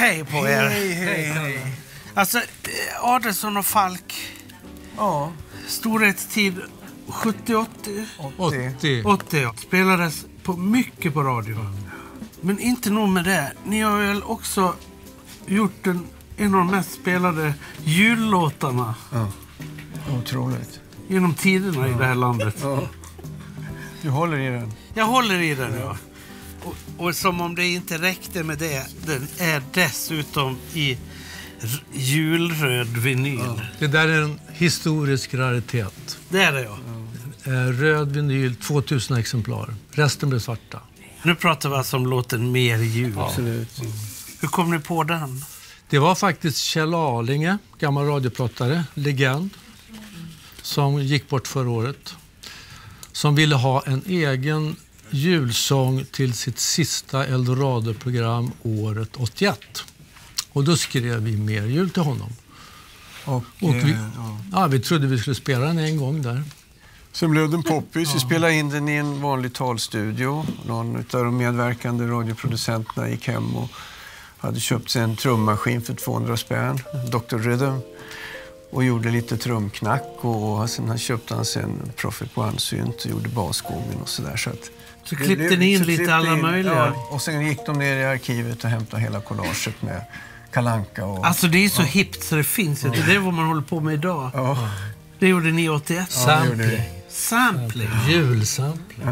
Hej på er! Hej, hej, hej. Alltså, eh, Adelsson och Falk, Ja, storhetstid 70-80, 80. 80. 80 ja. spelades på mycket på radio. Men inte nog med det. Ni har väl också gjort en, en av de mest spelade jullåtarna Otroligt. genom tiderna i det här landet. Ja. Du håller i den. Jag håller i den, ja. Och, och som om det inte räckte med det, den är dessutom i julröd vinyl. Det där är en historisk raritet. Det är det, ja. Eh, Röd vinyl, 2000 exemplar. Resten blev svarta. Nu pratar vi alltså om låten Mer jul. Absolut. Hur kom ni på den? Det var faktiskt Kjell Arlinge, gammal radiopratare, legend, som gick bort förra året. Som ville ha en egen julsång till sitt sista Eldorado-program året 81. Och då skrev vi Mer jul till honom. Och, Och vi, eh, ja. ja, vi trodde vi skulle spela den en gång där. Sen blev den poppis. Vi spelade in den i en vanlig talstudio. Någon av de medverkande radioproducenterna gick hem och hade köpt sig en trummaskin för 200 spänn, Dr. Rhythm, och gjorde lite trumknack. Och sen köpte han sig en Prophet One-synt och gjorde basgången och sådär. Så, att Så klippte blev- ni in så lite alla in- möjliga. Ja, och sen gick de ner i arkivet och hämtade hela collaget med Kalanka och... Alltså det är så hippt så det finns inte. Det är vad man håller på med idag. ja, Det gjorde ni 81. ja. Sampling. Sampling. Julsampling.